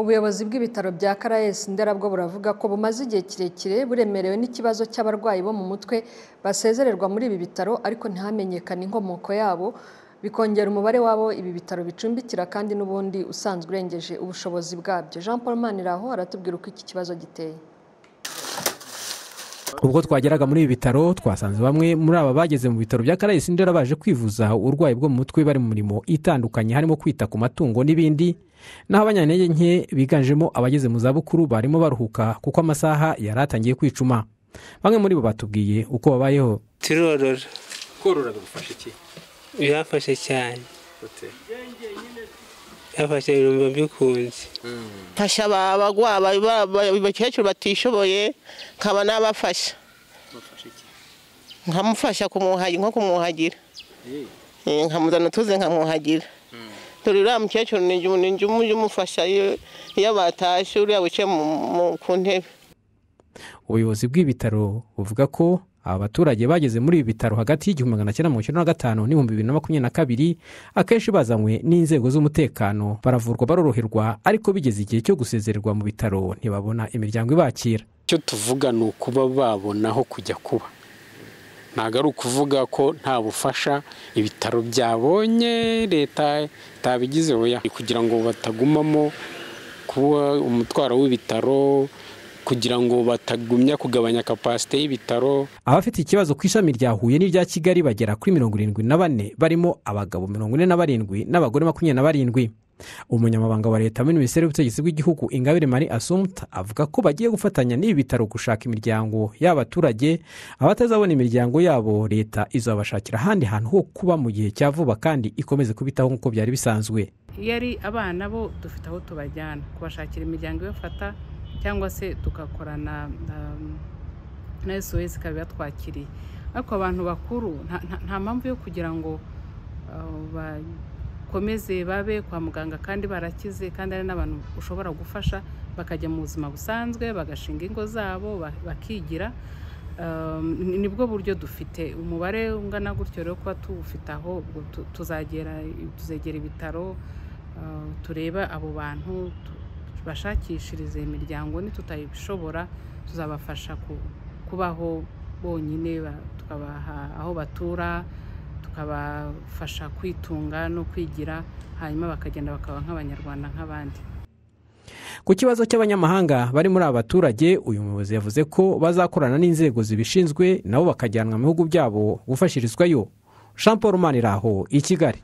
ubuyobozi bw'ibitaro bya karayesi ndera bwo buravuga ko bumaze igihe kirekire buremerewe n'ikibazo cy'abarwayi bo mu mutwe basezererwa muri ibi bitaro ariko ntihamenyekane inkomoko yabo bikongera umubare w'abo ibi bitaro bicumbikira kandi n'ubundi usanzwe urengeje ubushobozi bwabyo. Jean paul maniraho aratubwira uko iki kibazo giteye. Ubwo twageraga muri ibi bitaro twasanze bamwe muri aba bageze mu bitaro bya karayesi ndera baje kwivuza uburwayi bwo mu mutwe bari mu mirimo itandukanye harimo kwita ku matungo n'ibindi. Naho abanyantege nke biganjemo abageze mu zabukuru barimo baruhuka kuko amasaha yari atangiye kwicuma. Bamwe muri bo batubwiye uko babayeho. Turorora. Korora bigufasha iki? Birafashe cyane. Byafashe ibirumbo bikunze mfasha abakecuru batishoboye nkaba n'abafasha. Nkamufasha nko kumwuhagira nkamuzana utuze nkamwuhagira dore uriya mukecuru ni njye umufasha iyo batashye uriya wicaye ku ntebe. Ubuyobozi bw'ibitaro buvuga ko aba baturage bageze muri ibi bitaro hagati y'igihumbi magana cyenda mirongo icyenda na gatanu n'ibihumbi bibiri na makumyabiri na kabiri akenshi bazanywe n'inzego z'umutekano. Baravurwa baroroherwa ariko bigeze igihe cyo gusezererwa mu bitaro. Ntibabona imiryango ibakira. Icyo tuvuga ni ukuba babona aho kujya kuba. Ntabwo ari ukuvuga ko nta bufasha ibitaro byabonye leta itabigize oya. Kugira ngo batagumamo kuba umutwaro w'ibitaro kugira ngo batagumya kugabanya kapasite y'ibitaro. Abafite ikibazo ku ishami rya huye n'irya kigali bagera kuri mirongo irindwi na bane barimo abagabo mirongo ine na barindwi n'abagore makumyabiri na barindwi. Umunyamabanga wa leta muri minisiteri y'ubutegetsi bw'igihugu ingabire marie assumpta avuga ko bagiye gufatanya n'ibi bitaro gushaka imiryango y'abaturage abatazabona imiryango yabo leta izabashakira ahandi hantu ho kuba mu gihe cya vuba kandi ikomeze kubitaho nk'uko byari bisanzwe. Iyo ari abana bo dufite aho tubajyana. Kubashakira imiryango ibafata cyangwa se tugakorana na esuwezi ikaba ibatwakiriye ariko abantu bakuru nta mpamvu yo kugira ngo bakomeze babe kwa muganga kandi barakize kandi hari n'abantu ushobora gufasha bakajya mu buzima busanzwe bagashinga ingo zabo bakigira. Nibwo buryo dufite umubare ungana gutyo rero kuba tuwufite aho tuzegera ibitaro tureba abo bantu bashakishirize imiryango nitutayishobora tuzabafasha kubaho bonyine tukabaha aho batura tukabafasha kwitunga no kwigira hanyuma bakagenda bakaba nk'abanyarwanda nk'abandi. Ku kibazo cy'abanyamahanga bari muri aba baturage uyu muyobozi yavuze ko bazakorana n'inzego zibishinzwe nabo bakajyanwa mu bihugu byabo gufashirizwayo. Jean paul maniraho i kigali.